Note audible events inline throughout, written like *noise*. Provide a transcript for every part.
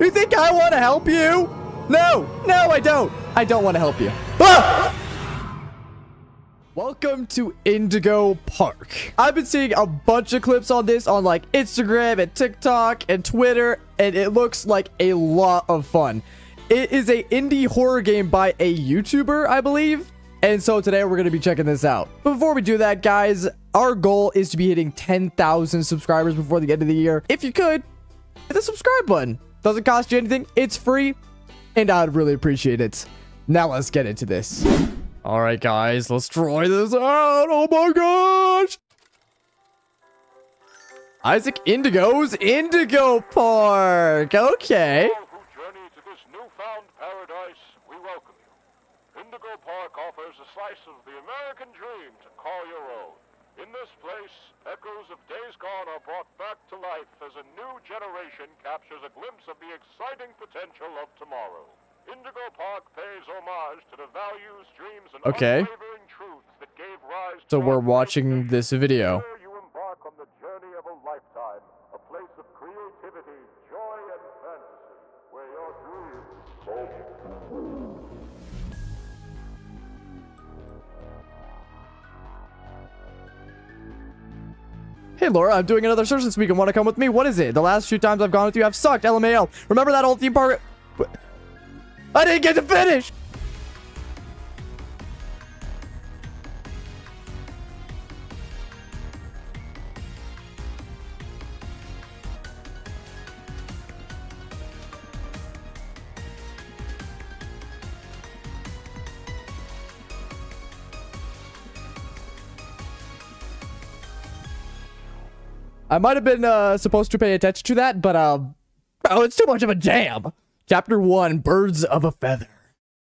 You think I want to help you? No, no, I don't. I don't want to help you. Ah! Welcome to Indigo Park. I've been seeing a bunch of clips on this on like Instagram and TikTok and Twitter, and it looks like a lot of fun. It is a indie horror game by a YouTuber, I believe. And so today we're going to be checking this out. Before we do that, guys, our goal is to be hitting 10,000 subscribers before the end of the year. If you could, hit the subscribe button. Doesn't cost you anything. It's free, and I'd really appreciate it. Now let's get into this. All right, guys, let's try this out. Oh my gosh. Isaac Indigo's Indigo Park. Okay. Journey to this newfound paradise, we welcome you. Indigo Park offers a slice of the American dream to call your own. In this place, echoes of days gone are brought back to life as a new generation captures a glimpse of the exciting potential of tomorrow. Indigo Park pays homage to the values, dreams, and Okay. unwavering truths that gave rise So to we're watching this video. you embark on the journey of a lifetime, a place of creativity, joy, and fantasy, where your dreams Hey Laura, I'm doing another search this week and want to come with me? What is it? The last few times I've gone with you I've sucked. LMAO. Remember that old theme park? I didn't get to finish. I might have been uh, supposed to pay attention to that, but um, oh, it's too much of a jam. Chapter one: Birds of a Feather.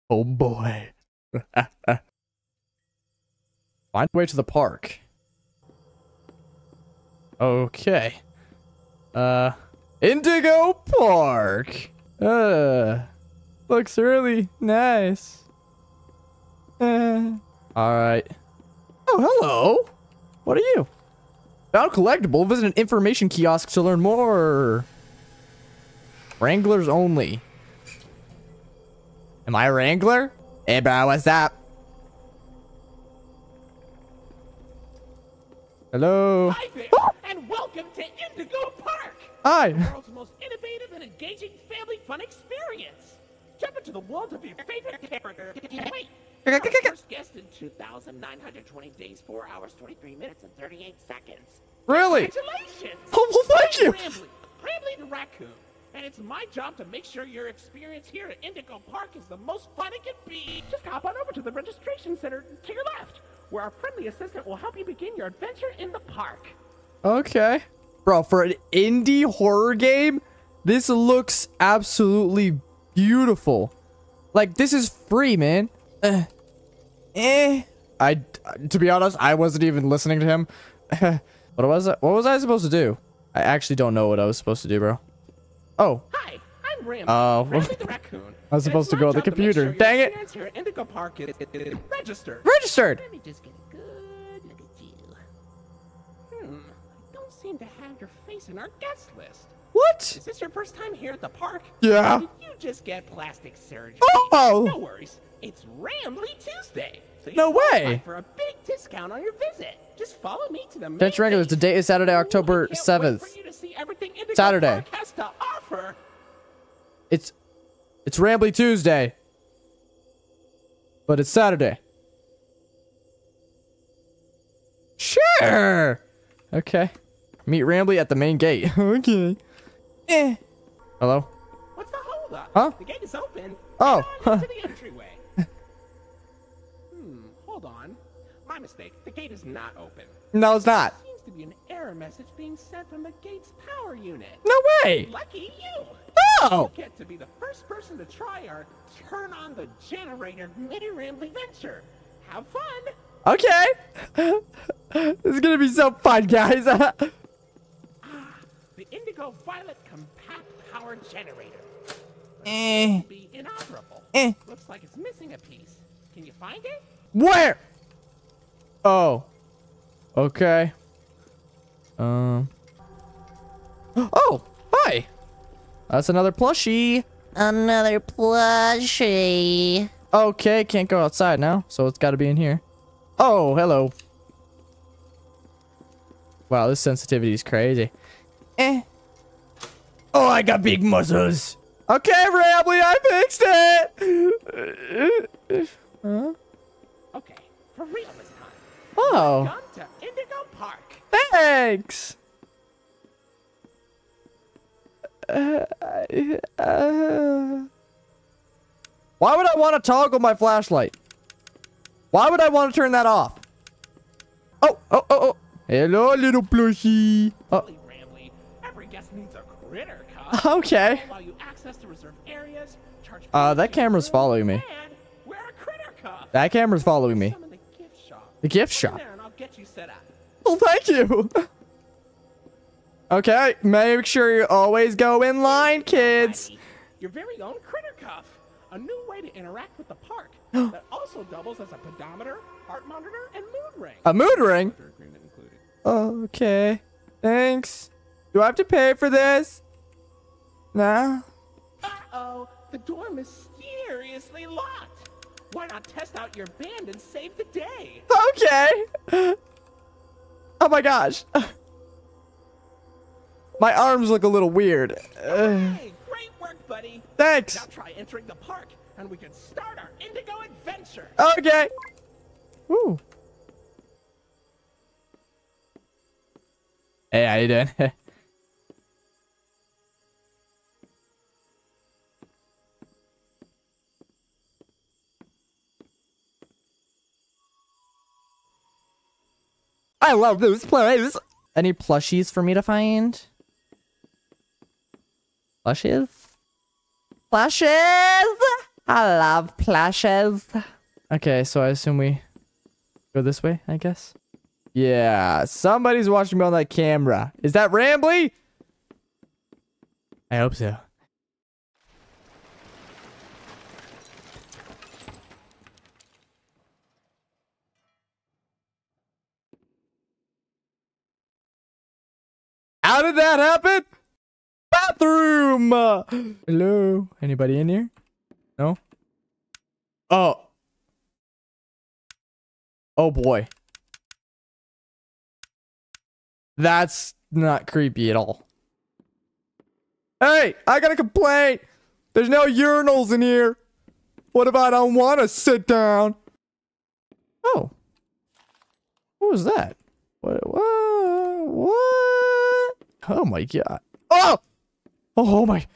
Oh boy. *laughs* Find way to the park. Okay. Uh, Indigo Park. Uh, looks really nice. Uh, all right. Oh, hello. What are you? Found collectible. Visit an information kiosk to learn more. Wranglers only. Am I a Wrangler? Hey, bro, what's up? Hello. Hi there, and welcome to Indigo Park, Hi. the world's most innovative and engaging family fun experience. Jump into the world of your favorite character. Wait, first guest in 2,920 days, 4 hours, 23 minutes, and 38 seconds. Really? Congratulations! Oh, well, thank you. Rambley, Rambley the raccoon. And it's my job to make sure your experience here at Indigo Park is the most fun it can be. Just hop on over to the registration center to your left, where our friendly assistant will help you begin your adventure in the park. Okay. Bro, for an indie horror game, this looks absolutely beautiful. Like, this is free, man. Uh, eh. I, to be honest, I wasn't even listening to him. *laughs* what was it? What was I supposed to do? I actually don't know what I was supposed to do, bro. Oh, Hi, I'm Rambo. Oh. Rambo the raccoon. I was supposed to go my on the computer. sure Dang it. experience Here Indigo Park is, is registered. registered. Let me just get a good look at you. Hmm, I don't seem to have your face in our guest list. What? Is this your first time here at the park? Yeah. Did you just get plastic surgery? Oh. No worries. It's Rambley Tuesday. So No way. For a big discount on your visit. Just follow me to the main Dutch Wranglers, gate. today is Saturday, October can't 7th. for you to see everything Saturday. It's it's Rambley Tuesday. But it's Saturday. Sure. Okay. Meet Rambley at the main gate. *laughs* okay. Eh. Hello? What's the holdup? Huh? The gate is open. Oh, Get mistake. The gate is not open. No, it's not. Seems to be an error message being sent from the gate's power unit. No way. Lucky you! Oh. You Get to be the first person to try our turn on the generator mini rambley venture. Have fun! Okay. *laughs* this is gonna be so fun, guys. *laughs* ah, The Indigo Violet Compact Power Generator. eh. Be inoperable. Eh. Looks like it's missing a piece. Can you find it? Where? Oh. Okay. Um. Oh, hi. That's another plushie. Another plushie. Okay, can't go outside now, so it's got to be in here. Oh, hello. Wow, this sensitivity is crazy. Eh. Oh, I got big muscles. Okay, Rambley, I fixed it. huh? Okay, for real this time. Oh, Come to Indigo Park. thanks. Uh, uh, why would I want to toggle my flashlight? Why would I want to turn that off? Oh, oh, oh, oh. Hello, little plushie. Oh, every guest needs a critter cup. okay. Allow you access to reserved areas, charge Uh, that camera's following me. And wear a critter cup. That camera's following me. Summon the gift shop. The gift Come shop. there and I'll get you set up. Well, thank you. *laughs* okay, make sure you always go in line, kids. Your very own critter cuff. A new way to interact with the park *gasps* that also doubles as a pedometer, heart monitor, and mood ring. A mood ring. Okay. Thanks. Do I have to pay for this? Nah. Uh-oh, the door mysteriously locked. Why not test out your band and save the day? Okay. Oh my gosh. My arms look a little weird. Hey, great work, buddy. thanks. Now try entering the park, and we can start our Indigo adventure. Okay. Ooh. Hey, how you doing? *laughs* I love those plays. Any plushies for me to find? Plushies? Plushies! I love plushes. Okay, so I assume we go this way, I guess. Yeah, somebody's watching me on that camera. Is that Rambley? I hope so. How did that happen? Bathroom! Hello? Anybody in here? No? Oh. Oh boy. That's not creepy at all. Hey, I got a complaint. There's no urinals in here. What if I don't want to sit down? Oh. What was that? What? What? What? Oh my god. Oh! Oh my.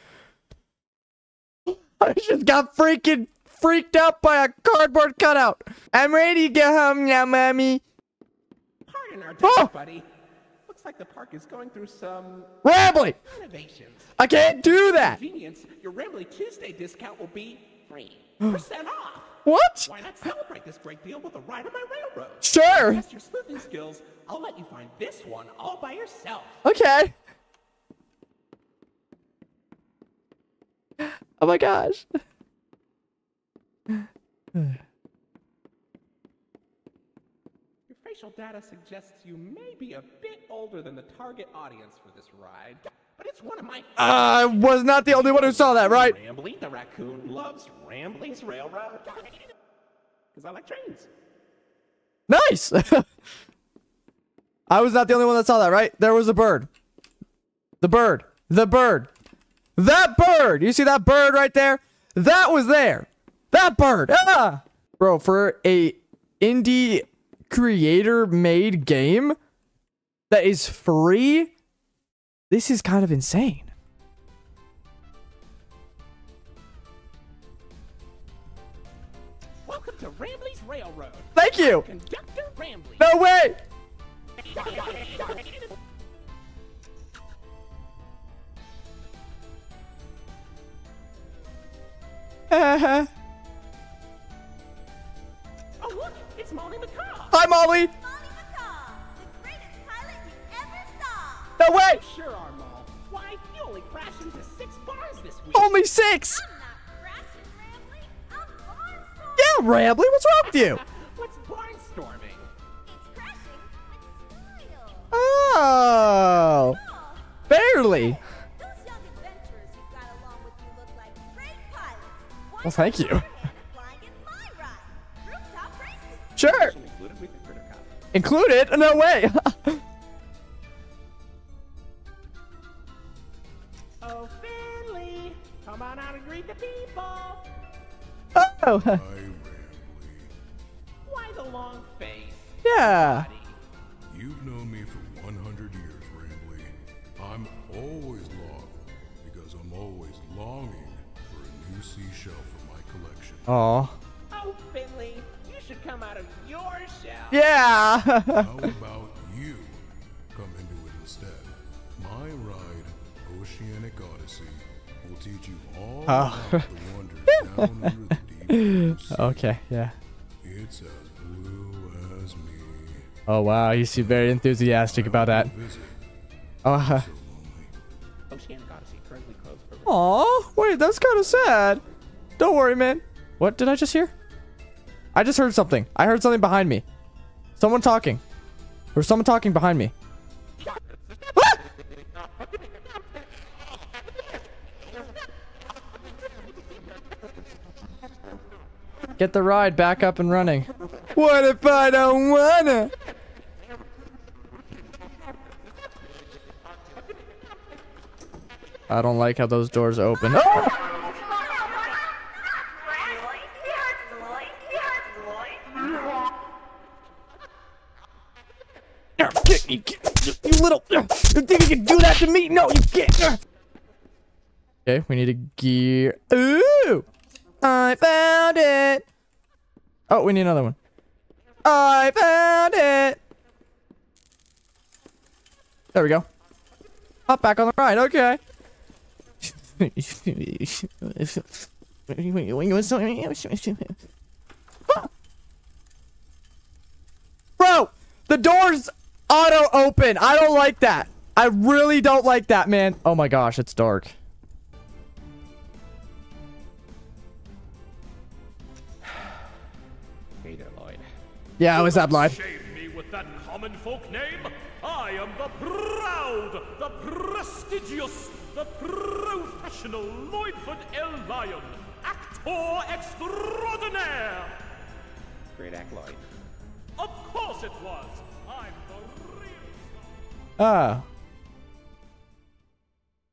*laughs* I just got freaking freaked out by a cardboard cutout. I'm ready to go home now, mommy. Pardon our Oh! buddy. Looks like the park is going through some Rambley! renovations. I can't do that. Convenience, your Rambley Tuesday discount will be free. *gasps* Percent off. What? Why not celebrate this great deal with a ride on my railroad? Sure. Test your sleuthing skills. I'll let you find this one all by yourself. Okay. Oh my gosh. Your facial data suggests you may be a bit older than the target audience for this ride, but it's one of my I was not the only one who saw that, right? Rambly the raccoon loves Rambley's Railroad. Because I like trains. Nice. *laughs* I was not the only one that saw that, right? There was a bird. The bird. The bird. That bird. You see that bird right there? That was there. That bird. Ah! Bro, for a indie creator made game that is free, this is kind of insane. Welcome to Rambley's Railroad. Thank you. Conductor Rambley. No way. Oh, look, it's Molly McCaw. Hi, Molly. Molly McCaw, the greatest pilot you ever saw. No way. Sure are, Mall. Why, you only crashed into six bars this week. Only six. I'm not crashing, Rambley. I'm barnstorming. Yeah, Rambley, what's wrong with you? *laughs* Oh, barely. those young adventurers you've got Well, thank you. Flying in my ride. Rooftop racing. Sure. Included with the critter cup. Included? No way. *laughs* Oh, Finley, come on out and greet the people. oh, Why the long face? yeah. I'm always long because I'm always longing for a new seashell for my collection. Oh. Oh, Finley, you should come out of your shell. Yeah. *laughs* How about you come into it instead? My ride, Oceanic Odyssey, will teach you all Oh. about the wonders down under the deep *laughs* sea. okay, yeah. It's as blue as me. Oh, wow. You seem very enthusiastic about that. Visit. Oh. So Aw, wait, that's kind of sad. Don't worry, man. What did I just hear? I just heard something. I heard something behind me. Someone talking. There's someone talking behind me. *laughs* Get the ride back up and running. What if I don't wanna? I don't like how those doors open. *laughs* Ah! You you little. You think you can do that to me? No, you can't. Okay, we need a gear. Ooh! I found it. Oh, we need another one. I found it. There we go. Hop back on the ride. Okay. *laughs* Bro, the doors auto open. I don't like that. I really don't like that, man. Oh my gosh, it's dark. *sighs* Hey there, Lloyd. Yeah, what's up, Lloyd? Shame me with that common folk name. I am the proud, the prestigious, the professional Lloydford L. Lion, actor extraordinaire. Great act, Lloyd. Of course it was. I'm the real. Ah.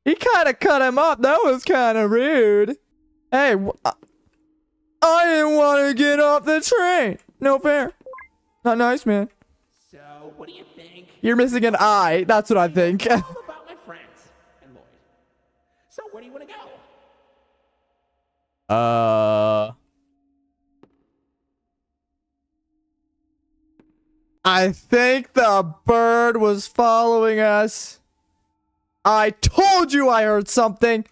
He kind of cut him off. That was kind of rude. Hey, I- I didn't want to get off the train. No fair. Not nice, man. So, what do you think? You're missing an eye. That's what I think. All about my friends and Lloyd. So, where do you want to go? Uh. I think the bird was following us. I told you I heard something.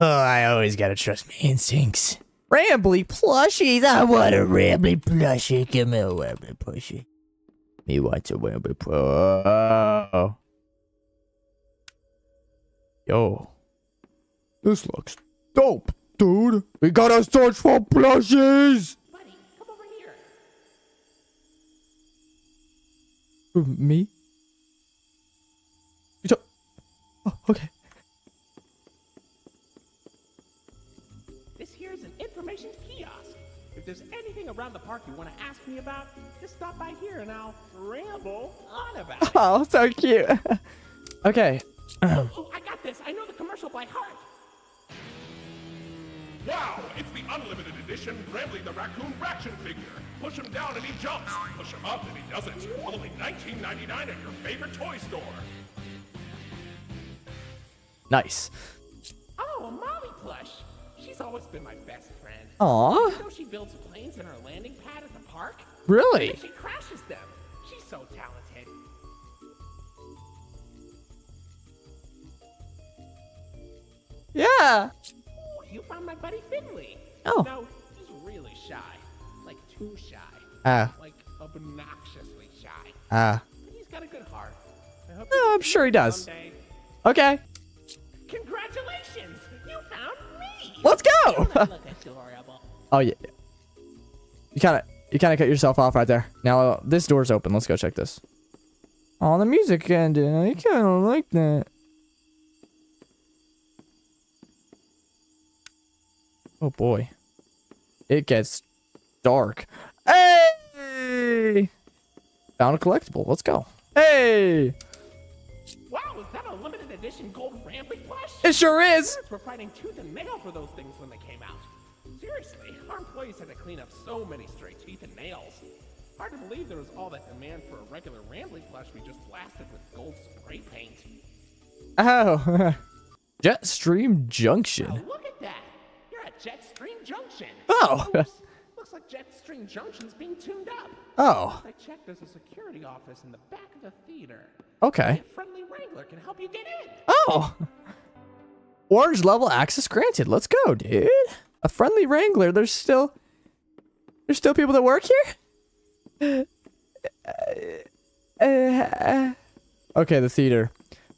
Oh, I always gotta trust my instincts. Rambley plushies. I want a rambley plushie. Give me a rambley plushie. Me want a rambley plushie. Oh. Yo. This looks dope, dude. We gotta search for plushies. Buddy, come over here. Me? You. Oh, okay. This here is an information kiosk. If there's anything around the park you want to ask me about, just stop by here and I'll ramble on about it. *laughs* Oh, so cute. *laughs* okay. *clears throat* oh, I got this. I know the commercial by heart. Wow, it's the unlimited edition Rambley the Raccoon Fraction figure. Push him down and he jumps. Push him up and he doesn't. Only $19.99 at your favorite toy store. Nice. Oh, a Molly plush. She's always been my best friend. Aw. You know she builds planes in her landing pad at the park? Really? And she crashes them. She's so talented. Yeah. You found my buddy Finley. Oh. No, he's really shy. Like too shy. Ah. Like obnoxiously shy. Ah. But he's got a good heart. I hope you I'm sure he does. someday. Okay. Congratulations! You found me! Let's go. Don't I look adorable? *laughs* oh yeah. You kind of you kind of cut yourself off right there. Now uh, this door's open. Let's go check this. Oh, the music ended. I kind of like that. Oh boy. It gets dark. Hey! Found a collectible. Let's go. Hey! Wow, is that a limited edition gold Rambley plush? It sure is! Were fighting tooth and nail for those things when they came out. Seriously, our employees had to clean up so many stray teeth and nails. Hard to believe there was all that demand for a regular Rambley plush we just blasted with gold spray paint. Oh. *laughs* Jetstream Now Junction. look at that! At Jetstream Junction! Oh. Oops. Looks like Jetstream Junction's being tuned up. Oh. I checked there's a security office in the back of the theater. Okay. A friendly wrangler can help you get in. Oh. Orange level access granted. Let's go, dude. A friendly wrangler. There's still there's still people that work here? Uh, *laughs* okay, the theater.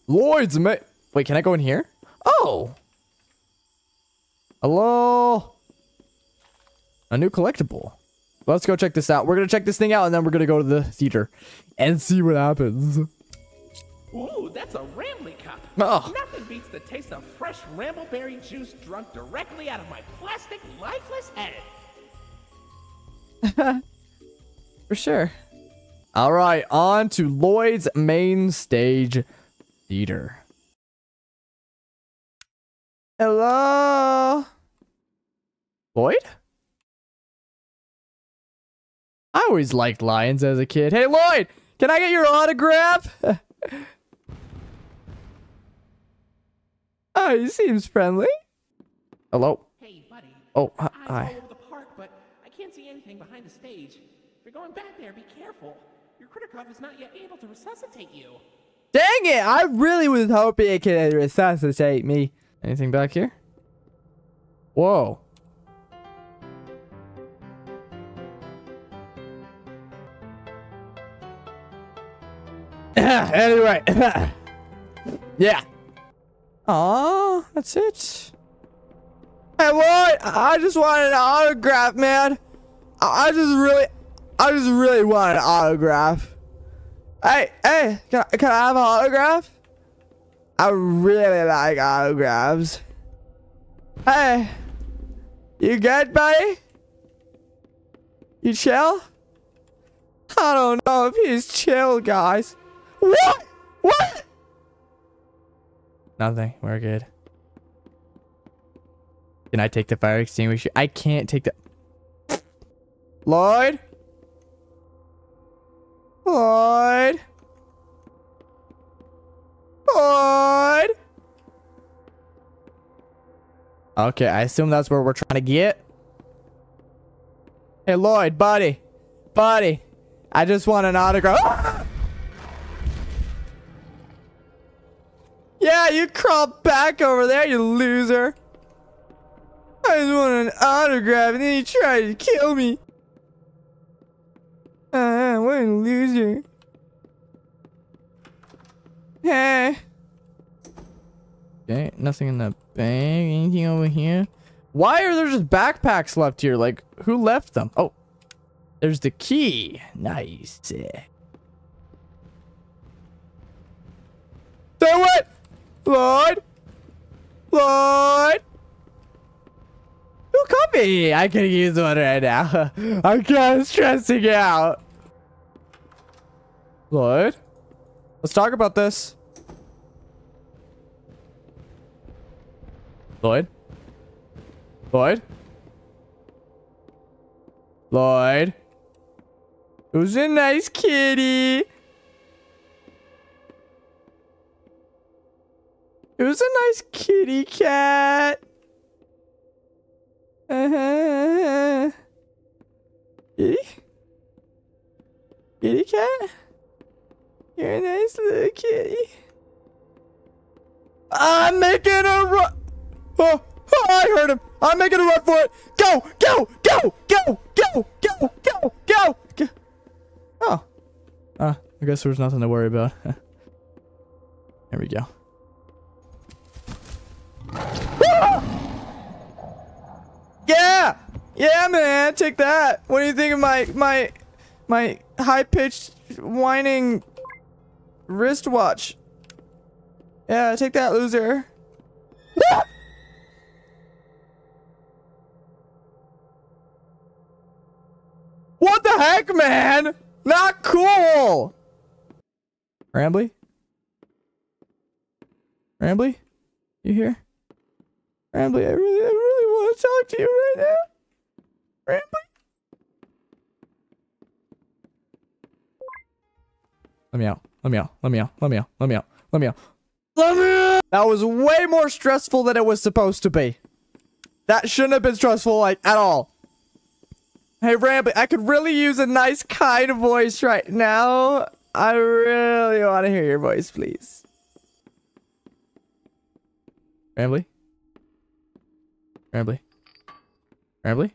Lloyd's ma- Wait, can I go in here? Oh. Hello. A new collectible. Let's go check this out. We're gonna check this thing out and then we're gonna go to the theater and see what happens. Ooh, that's a Rambley cup. Oh. Nothing beats the taste of fresh Rambleberry juice drunk directly out of my plastic, lifeless head. *laughs* For sure. All right, on to Lloyd's main stage theater. Hello? Lloyd? I always liked lions as a kid. Hey, Lloyd, can I get your autograph? oh, *laughs* he seems friendly. Hello? Hey, buddy. Oh, hi- Eyes hi. all over the park, but I can't see anything behind the stage. If you're going back there, be careful. Your critter cup is not yet able to resuscitate you. Dang it! I really was hoping it could resuscitate me. Anything back here? Whoa. *coughs* anyway. *coughs* yeah. Aw, that's it. Hey, Lloyd, I just want an autograph, man. I I just really, I just really want an autograph. Hey, hey, can I, can I have an autograph? I really like autographs. Hey, you good, buddy? You chill? I don't know if he's chill, guys. What? What? Nothing. We're good. Can I take the fire extinguisher? I can't take the... Lloyd? Lloyd? Lloyd? Okay, I assume that's where we're trying to get. Hey, Lloyd, buddy. Buddy. I just want an autograph. *gasps* Yeah, you crawled back over there, you loser. I just want an autograph and then you tried to kill me. Ah, what a loser. Hey. Okay, nothing in the bag. Anything over here? Why are there just backpacks left here? Like, who left them? Oh, there's the key. Nice. Say what? Lloyd? Lloyd? Who copy? I can use one right now. *laughs* I'm kind of stressing out. Lloyd? Let's talk about this. Lloyd? Lloyd? Lloyd? Who's a nice kitty? It was a nice kitty cat? Uh-huh. Kitty? Kitty cat? You're a nice little kitty. I'm making a run. Oh, oh, I heard him. I'm making a run for it. Go, go, go, go, go, go, go, go. go. Oh. Uh, I guess there's nothing to worry about. *laughs* there we go. *laughs* Yeah! Yeah, man, take that. What do you think of my my my high-pitched whining wristwatch? Yeah, take that, loser. *laughs* heck, man? Not cool. Rambley? Rambley? You here? Rambley, I really, I really want to talk to you right now. Rambley? Let me out. Let me out. Let me out. Let me out. Let me out. Let me out. Let me out. That was way more stressful than it was supposed to be. That shouldn't have been stressful, like, at all. Hey, Rambley, I could really use a nice, kind voice right now. I really want to hear your voice, please. Rambley? Rambley? Rambley?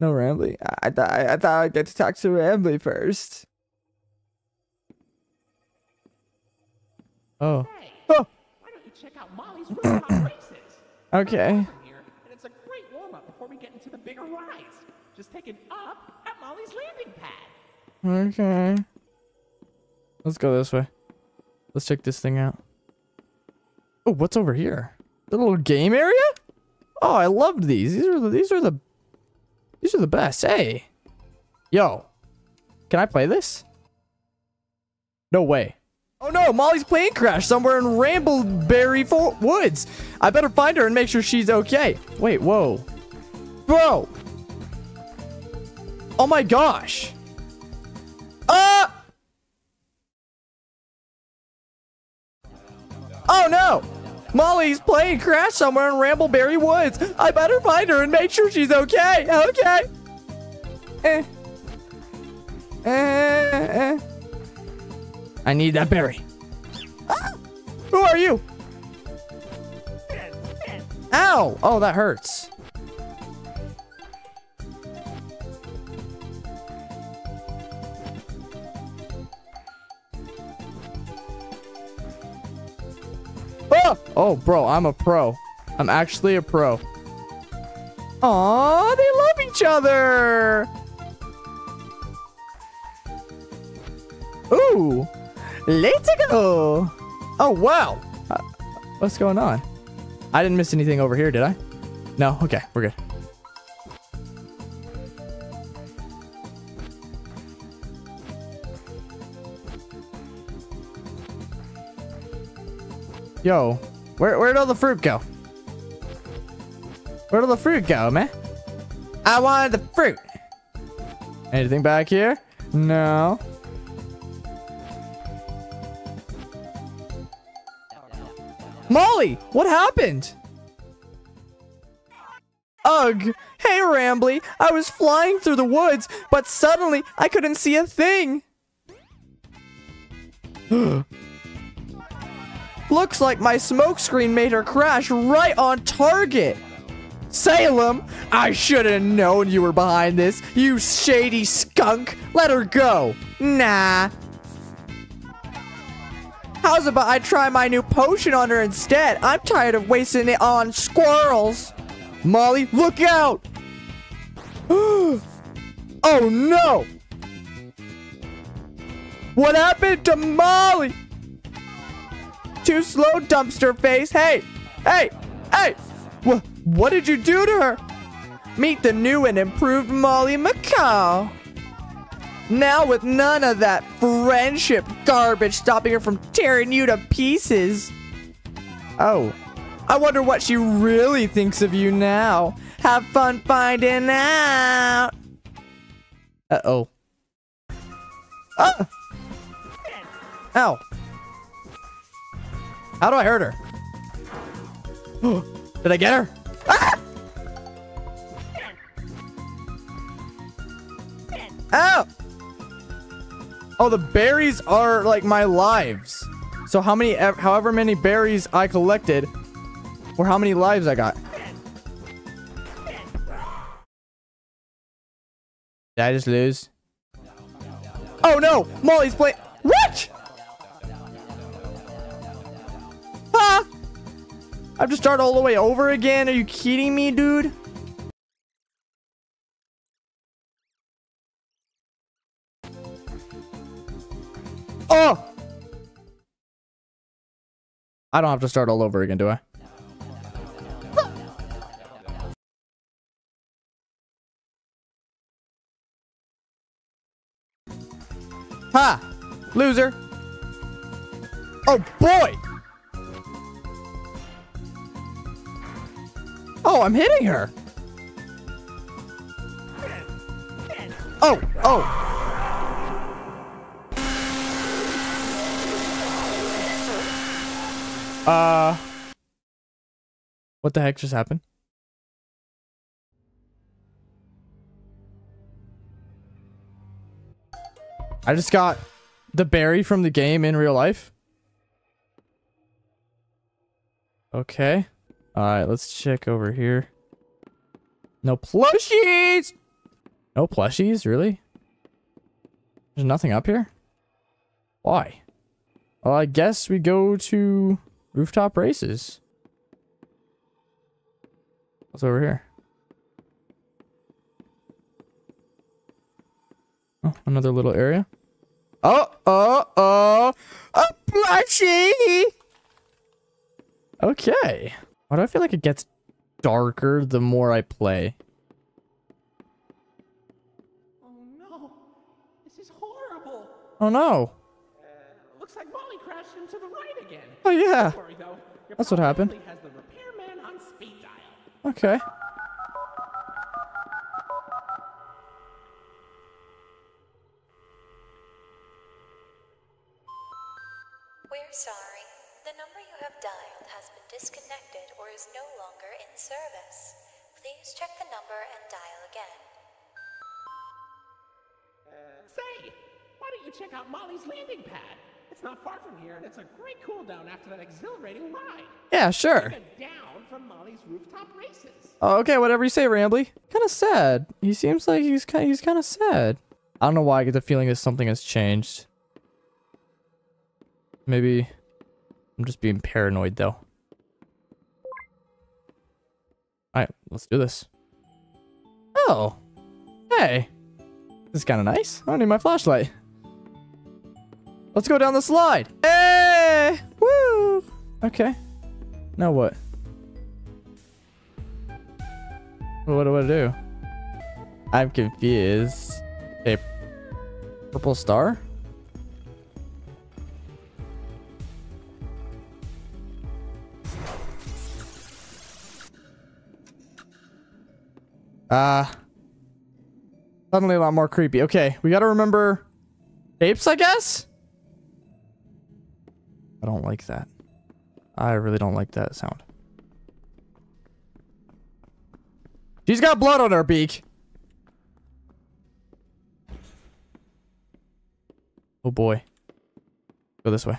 No, Rambley. I, I thought I, I thought I'd get to talk to Rambley first. Oh. Hey, Oh. why don't you check out Molly's rooftop *coughs* races? Okay. It's a great warm up before we get into the bigger rides. Just taken up at Molly's landing pad. Okay. Let's go this way. Let's check this thing out. Oh, what's over here? The little game area? Oh, I loved these. These are the these are the these are the best. Hey. Yo. Can I play this? No way. Oh no, Molly's plane crashed somewhere in Rambleberry Woods. I better find her and make sure she's okay. Wait, whoa. Bro. Oh my gosh. Uh Oh no! Molly's playing Crash somewhere in Rambleberry Woods. I better find her and make sure she's okay. Okay. Eh. Eh, eh. I need that berry. Ah! Who are you? Ow! Oh, that hurts. Oh! bro, I'm a pro. I'm actually a pro. Aw, they love each other. Ooh, let's go. Oh, wow. Uh, what's going on? I didn't miss anything over here, did I? No? Okay, we're good. Yo, where, where'd all the fruit go? Where'd all the fruit go, man? I wanted the fruit. Anything back here? No. Molly, what happened? Ugh. Hey, Rambley. I was flying through the woods, but suddenly I couldn't see a thing. *gasps* *gasps* *gasps* Looks like my smokescreen made her crash right on target. Salem, I should have known you were behind this, you shady skunk. Let her go. Nah. How's about I try my new potion on her instead? I'm tired of wasting it on squirrels. Molly, look out! *gasps* oh no! What happened to Molly? Too slow, dumpster face. Hey, hey, hey! Wh what did you do to her? Meet the new and improved Molly McCaw. Now with none of that friendship garbage stopping her from tearing you to pieces. Oh, I wonder what she really thinks of you now. Have fun finding out. Uh-oh. Ah! Ow. How do I hurt her? *gasps* Did I get her? Ah! Ow! Oh, the berries are like my lives. So how many, however many berries I collected, or how many lives I got. Did I just lose? Oh no! Molly's playing. I have to start all the way over again? Are you kidding me, dude? Oh! I don't have to start all over again, do I? Ha! Loser. Oh, boy! Oh, I'm hitting her. Oh, oh. Uh. What the heck just happened? I just got the berry from the game in real life. Okay. Alright, let's check over here. No plushies! No plushies? Really? There's nothing up here? Why? Well, I guess we go to rooftop races. What's over here? Oh, another little area. Oh, oh, oh, a plushie! Okay. Why do I feel like it gets darker the more I play? Oh no, this is horrible. Oh no. Uh, looks like Molly crashed into the right again. Oh yeah. Worry. That's what happened. Has the repairman on speed dial. Okay. Service. Please check the number and dial again. Say, why don't you check out Molly's landing pad? It's not far from here, and it's a great cool down after that exhilarating ride. Yeah, sure. Down from Molly's rooftop races. Oh, okay, whatever you say, Rambley. Kind of sad. He seems like he's kind he's kind of sad. I don't know why I get the feeling that something has changed. Maybe I'm just being paranoid though. Alright, let's do this. Oh. Hey. This is kind of nice. I don't need my flashlight. Let's go down the slide. Hey! Woo! Okay. Now what? What do I do? I'm confused. A purple star? Ah. suddenly a lot more creepy. Okay, we gotta remember apes, I guess? I don't like that. I really don't like that sound. She's got blood on her beak. Oh boy. Go this way.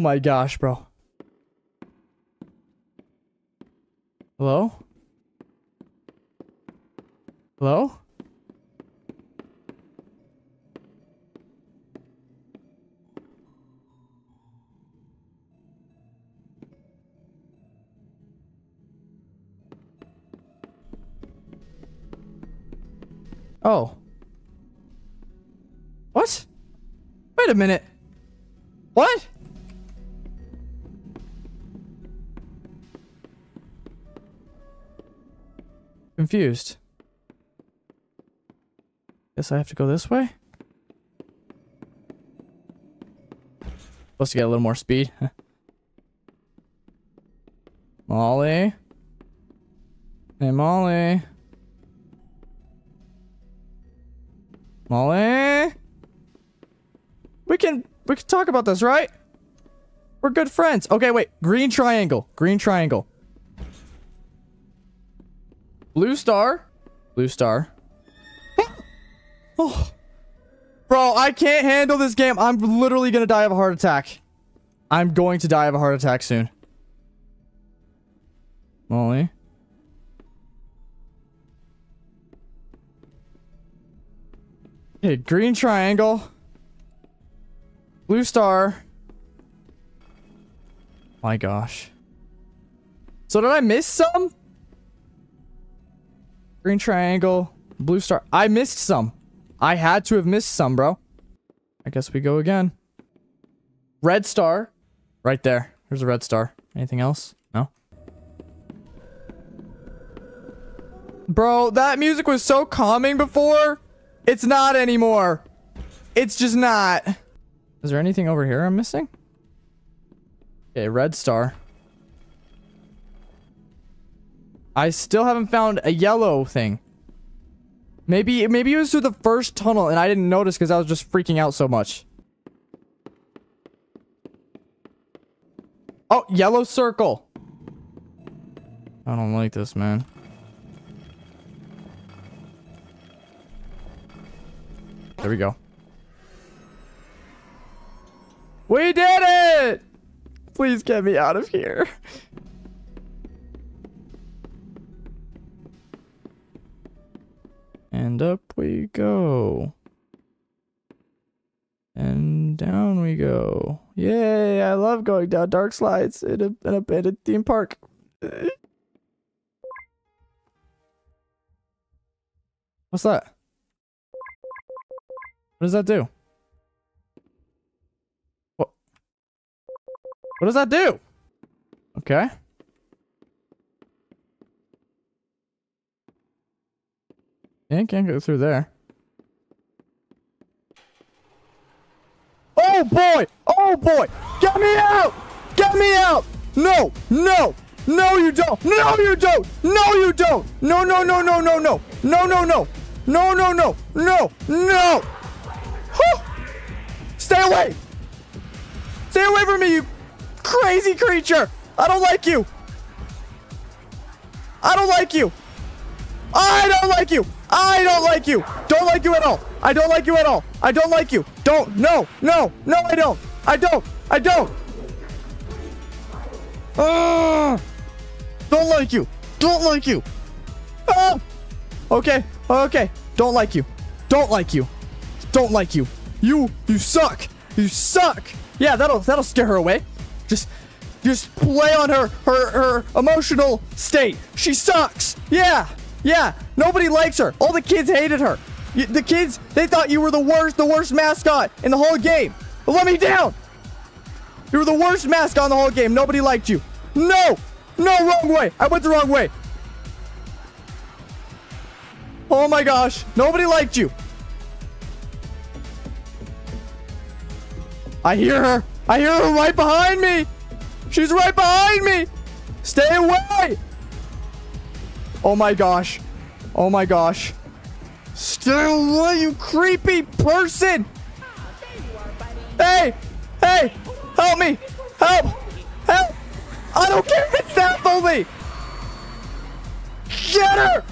Oh my gosh, bro. Hello? Hello? Oh. What? Wait a minute. What? Confused. Guess I have to go this way? Supposed to get a little more speed. *laughs* Molly? Hey, Molly? Can talk about this, right? We're good friends. Okay, wait. Green triangle. Green triangle. Blue star. Blue star. oh. Bro, I can't handle this game. I'm literally gonna die of a heart attack. I'm going to die of a heart attack soon. Molly. Okay, green triangle. Blue star. My gosh. So did I miss some? Green triangle. Blue star. I missed some. I had to have missed some, bro. I guess we go again. Red star. Right there. There's a red star. Anything else? No? Bro, that music was so calming before. It's not anymore. It's just not. Is there anything over here I'm missing? Okay, red star. I still haven't found a yellow thing. Maybe maybe it was through the first tunnel and I didn't notice because I was just freaking out so much. Oh, yellow circle. I don't like this, man. There we go. We did it! Please get me out of here. And up we go. And down we go. Yay, I love going down dark slides in a, in a, theme park. What's that? What does that do? What does that do? Okay. Yeah, can't go through there. Oh boy! Oh boy! Get me out! Get me out! No! No! No you don't! No you don't! No you don't! No no no no no no! No no no! No no no! No! No! Stay away! Stay away from me, you crazy creature! I don't like you! I don't like you! I don't like you! I don't like you! Don't like you at all! I don't like you at all! I don't like you! Don't! No! No! No, I don't! I don't! I don't! Ah! Don't like you! Don't like you! Ah! Okay, okay. Don't like you. Don't like you. Don't like you. You, you suck! You suck! Yeah, that'll, that'll scare her away. Just, just play on her, her, her emotional state. She sucks! Yeah! Yeah, nobody likes her. All the kids hated her. The kids, they thought you were the worst, the worst mascot in the whole game. But let me down. You were the worst mascot in the whole game. Nobody liked you. No, no, wrong way. I went the wrong way. Oh my gosh, nobody liked you. I hear her. I hear her right behind me. She's right behind me. Stay away. Oh my gosh. Oh my gosh. Stay away, you creepy person! Hey! Hey! Help me! Help! Help! I don't care it's that only! Get her!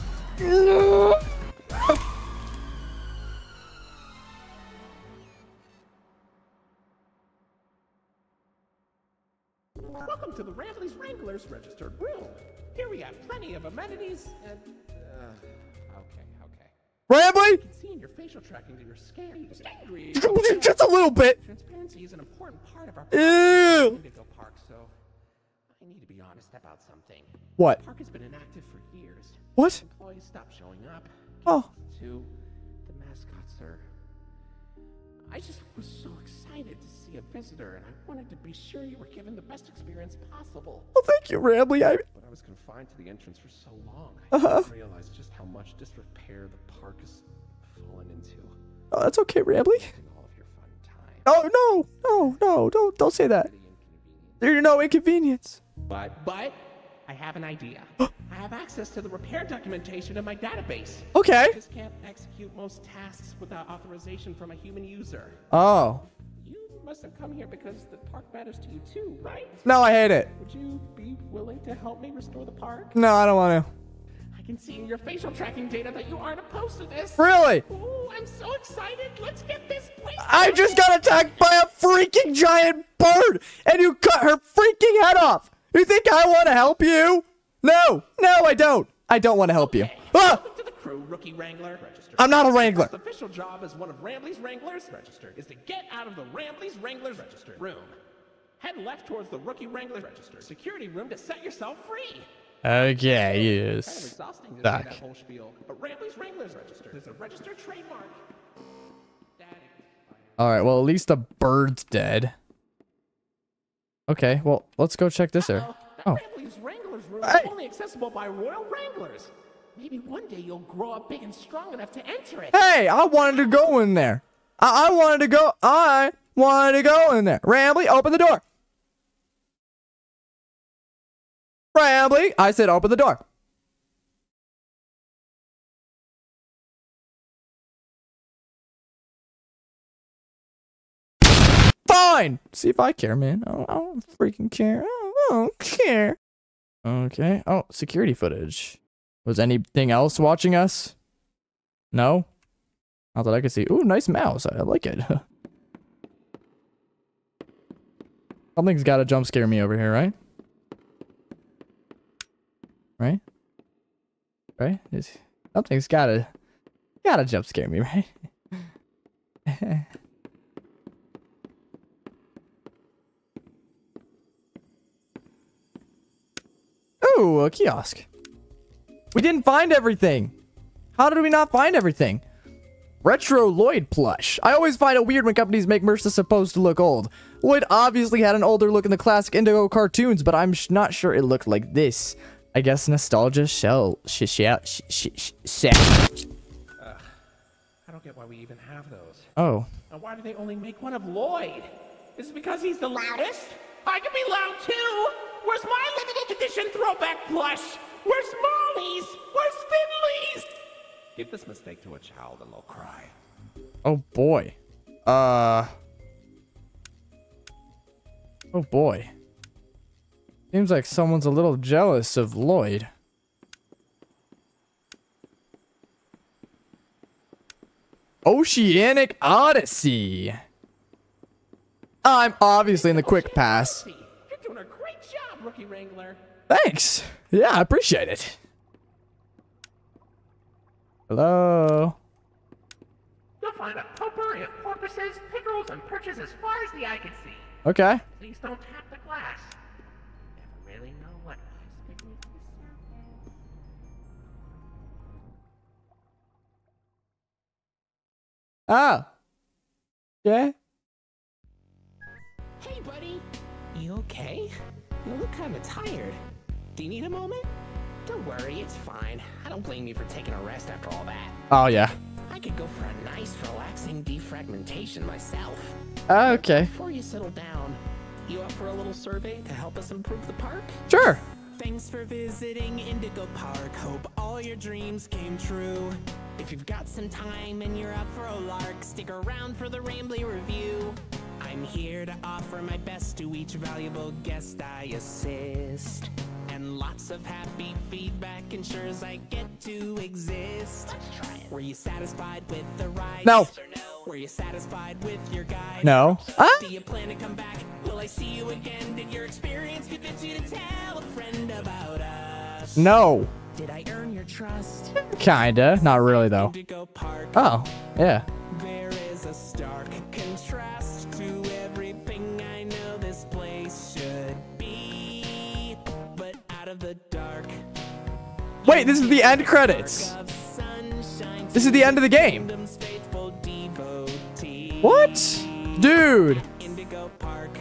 Welcome to the Rambley's Wranglers registered room. Here we have plenty of amenities and. Uh, okay, okay. Rambley? Seeing your facial tracking that you're scared, angry. *laughs* Just a little bit. Transparency is an important part of our Ew. Indigo Park, so I need to be honest about something. What? The park has been inactive for years. What? Employees stopped showing up. Oh. I just was so excited to see a visitor, and I wanted to be sure you were given the best experience possible. Well, thank you, Rambley. I, But I was confined to the entrance for so long, I Uh-huh. didn't realize just how much disrepair the park has fallen into. oh, that's okay, Rambley. All of your fun time. Oh, no. No, no. Don't, don't say that. There's no inconvenience. But, but, I have an idea. *gasps* I have access to the repair documentation in my database. Okay. I just can't execute most tasks without authorization from a human user. Oh. You must have come here because the park matters to you too, right? No, I hate it. Would you be willing to help me restore the park? No, I don't want to. I can see in your facial tracking data that you aren't opposed to this. Really? Ooh, I'm so excited. Let's get this place. I just got attacked by a freaking giant bird and you cut her freaking head off. You think I want to help you? No, no, I don't. I don't want to help you. Ah! To the crew, Rookie Wrangler. Registered. I'm not a wrangler. First official job as one of Rambley's Wranglers, registered, is to get out of the Rambley's Wranglers registered room. Head left towards the Rookie Wrangler registered security room to set yourself free. Okay, Kind of yes. exhausting to say Suck. that whole spiel, but Rambley's Wranglers registered is a registered trademark. All right, well, at least the bird's dead. Okay, well, let's go check this area. The Oh. Rambley's Wrangler's room Hey. is only accessible by royal wranglers. Maybe one day you'll grow up big and strong enough to enter it. Hey, I wanted to go in there. I, I wanted to go. I wanted to go in there. Rambley, open the door. Rambley, I said open the door. Fine. See if I care, man. I don't, I don't freaking care. I don't, care. Okay. Oh, security footage. Was anything else watching us? No? Not that I could see. Ooh, nice mouse. I like it. *laughs* Something's got to jump scare me over here, right? Right? Right? Something's got to got to jump scare me, *laughs* right? *laughs* Ooh, a kiosk. We didn't find everything. How did we not find everything? Retro Lloyd plush. I always find it weird when companies make merch that's supposed to look old. Lloyd obviously had an older look in the classic Indigo cartoons, but I'm sh not sure it looked like this. I guess nostalgia shell. Sh sh sh sh sh sh I don't get why we even have those. Oh. And why do they only make one of Lloyd? Is it because he's the loudest? I can be loud too! Where's my limited edition throwback plush? Where's Mollie's? Where's Finley's? Give this mistake to a child and they'll cry. Oh boy. Uh. Oh boy. Seems like someone's a little jealous of Lloyd. Oceanic Odyssey. I'm obviously in the quick pass. You're doing a great job, Rookie Wrangler. Thanks. Yeah, I appreciate it. Hello. You'll find a potpourri of porpoises, pickerels, and perches as far as the eye can see. Okay. Please don't tap the glass. Never really know what ice. Oh. Yeah. Hey, buddy. You okay? You look kind of tired. Do you need a moment? Don't worry, it's fine. I don't blame you for taking a rest after all that. Oh yeah. I could go for a nice, relaxing defragmentation myself. Oh, okay. Before you settle down, you up for a little survey to help us improve the park? Sure. Thanks for visiting Indigo Park. Hope all your dreams came true. If you've got some time and you're up for a lark, stick around for the Rambley review. I'm here to offer my best to each valuable guest I assist. And lots of happy feedback ensures I get to exist. Let's try it. Were you satisfied with the ride? No. Yes no? Were you satisfied with your guide? No. Huh? Do you plan to come back? Will I see you again? Did your experience convince you to tell a friend about us? No. Did I earn your trust? Kinda. Not really though. Oh. Yeah. Wait, this is the end credits. This is the end of the game. kingdom's faithful devotee. What? Dude. Indigo Park.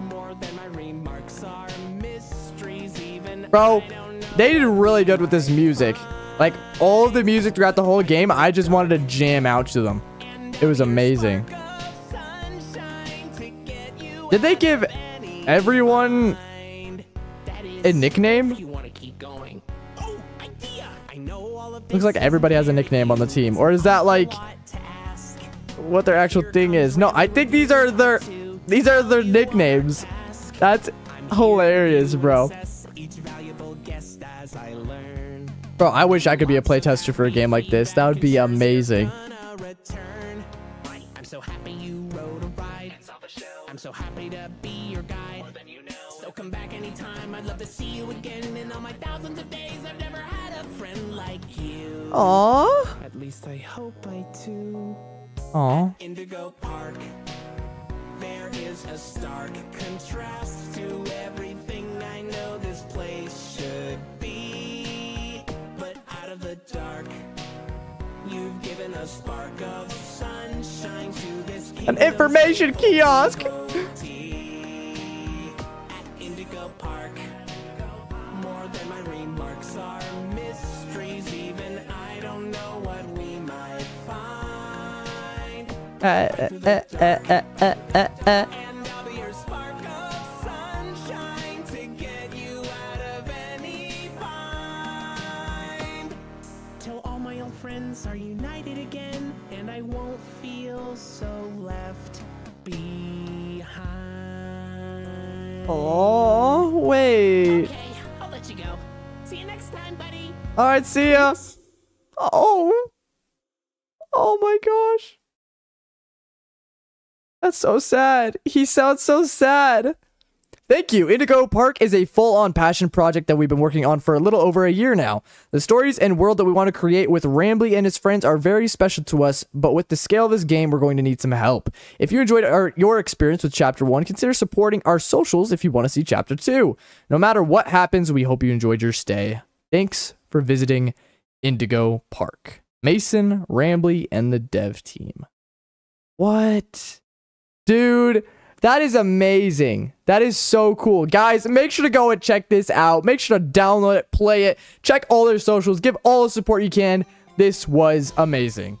More than my remarks are mysteries, even Bro, I don't know. they did really good with this music. Like, all of the music throughout the whole game, I just wanted to jam out to them. It was amazing. Of sunshine to get you Did they give everyone mind. That is a nickname? you want to keep going. Oh, idea! I know all of Looks like everybody has a nickname on the team. Or is that like lot to ask. what their actual thing is? No, I think these are their these are their nicknames. That's hilarious, bro. Assess Each valuable guest as I learn. Bro, I wish I could be a playtester for a game like this. That would be amazing. Aww. At least I hope I do. Aww. Indigo Park. There is a stark contrast to everything I know this place should be. But out of the dark, you've given a spark of sunshine to this An information kiosk. Uh, uh, uh, uh, uh, uh. And I'll be your spark of sunshine to get you out of any bind. Till all my old friends are united again, and I won't feel so left behind. Oh, wait. Okay, I'll let you go. See you next time, buddy. All right, see ya. Oh. Oh my gosh. That's so sad. He sounds so sad. Thank you. Indigo Park is a full-on passion project that we've been working on for a little over a year now. The stories and world that we want to create with Rambley and his friends are very special to us, but with the scale of this game, we're going to need some help. If you enjoyed our, your experience with Chapter 1, consider supporting our socials if you want to see Chapter 2. No matter what happens, we hope you enjoyed your stay. Thanks for visiting Indigo Park. Mason, Rambley, and the dev team. What? Dude, that is amazing. That is so cool. Guys, make sure to go and check this out. Make sure to download it, play it, check all their socials, give all the support you can. This was amazing.